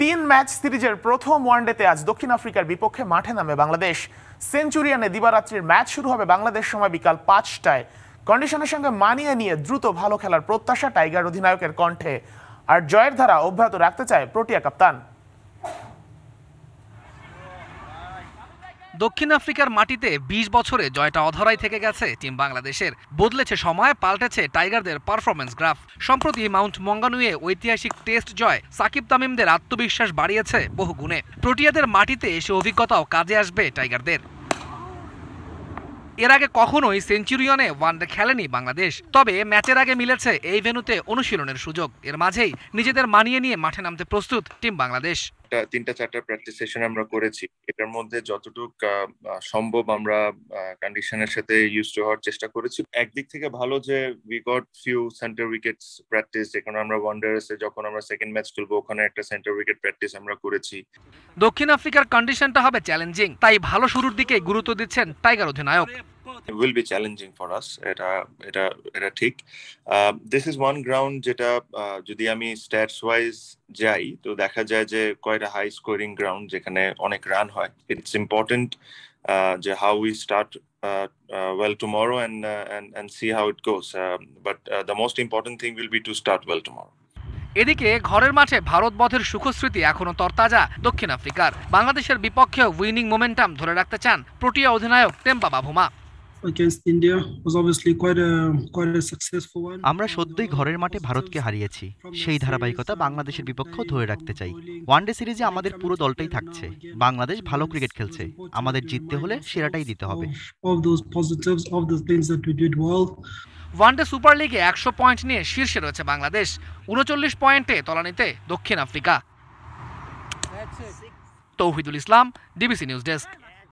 তিন ম্যাচ সিরিজের প্রথম ওয়ানডেতে আজ দক্ষিণ আফ্রিকার বিপক্ষে মাঠে নামে বাংলাদেশ। সেঞ্চুরিয়ানে দিবারাত্রির ম্যাচ শুরু হবে বাংলাদেশ সময় বিকাল পাঁচটায়। কন্ডিশনের সঙ্গে মানিয়ে নিয়ে দ্রুত ভালো খেলার প্রত্যাশা টাইগার অধিনায়কের কণ্ঠে। আর জয়ের ধারা অব্যাহত রাখতে চায় প্রোটিয়া কাপ্তান। দক্ষিণ আফ্রিকার মাটিতে ২০ বছরে জয়টা অধরাই থেকে গেছে। টিম বাংলাদেশের বদলেছে সময়, পাল্টেছে টাইগারদের পারফরমেন্স গ্রাফ। সম্প্রতি মাউন্ট মঙ্গানুয়ে ঐতিহাসিক টেস্ট জয় সাকিব তামিমদের আত্মবিশ্বাস বাড়িয়েছে বহু গুণে। প্রোটিয়াদের মাটিতে এসে অভিজ্ঞতাও কাজে আসবে টাইগারদের। এর আগে কখনোই সেঞ্চুরিয়নে ওয়ানডে খেলেনি বাংলাদেশ, তবে ম্যাচের আগে মিলেছে এই ভেন্যুতে অনুশীলনের সুযোগ। এর মাঝেই নিজেদের মানিয়ে নিয়ে মাঠে নামতে প্রস্তুত টিম বাংলাদেশ। একটা, তিনটা, চারটা প্র্যাকটিস সেশন আমরা করেছি। এটার মধ্যে যতটুক সম্ভব আমরা কন্ডিশনের সাথে ইউজ হওয়ার চেষ্টা করেছি। একদিক থেকে ভালো যে we got few centre wickets practice যেখানে আমরা ওয়ান্ডার্সে যখন আমরা সেকেন্ড ম্যাচ খেলব, ওখানে একটা সেন্টার উইকেট প্র্যাকটিস আমরা করেছি। দক্ষিণ আফ্রিকার কন্ডিশনটা হবে চ্যালেঞ্জিং তাই ভালো শুরুর দিকে গুরুত্ব দিচ্ছেন টাইগার অধিনায়ক। Will be challenging for us এটা এটা এটা ঠিক। দিস ইজ ওয়ান গ্রাউন্ড যেটা যদি আমি স্ট্যাটস ওয়াইজ যাই, তো দেখা যায় যে কয়টা হাই স্কোরিং গ্রাউন্ড যেখানে অনেক রান হয়। ইটস ইম্পর্টেন্ট যে how we start well tomorrow and and see how it goes but the most important thing will be to start well tomorrow এদিকে ঘরের মাঠে ভারত বধের সুখস্মৃতি এখনও তরতাজা। দক্ষিণ আফ্রিকার বাংলাদেশের বিপক্ষে উইনিং মোমেন্টাম ধরে রাখতে চান প্রোটিয়া অধিনায়ক টেম্পা বাভুমা। আমরা সদ্যই ঘরের মাঠে ভারতকে হারিয়েছি। সেই ধারাবাহিকতা বাংলাদেশের বিপক্ষেও ধরে রাখতে চাই। ওয়ানডে সিরিজে আমাদের পুরো দলটাই থাকছে। বাংলাদেশ ভালো ক্রিকেট খেলছে। আমাদের জিততে হলে সেরাটাই দিতে হবে. ওয়ানডে সুপার লিগে একশো পয়েন্ট নিয়ে শীর্ষে রয়েছে বাংলাদেশ। উনচল্লিশ পয়েন্টে তলানিতে দক্ষিণ Africa. Touhidul Islam DBC news desk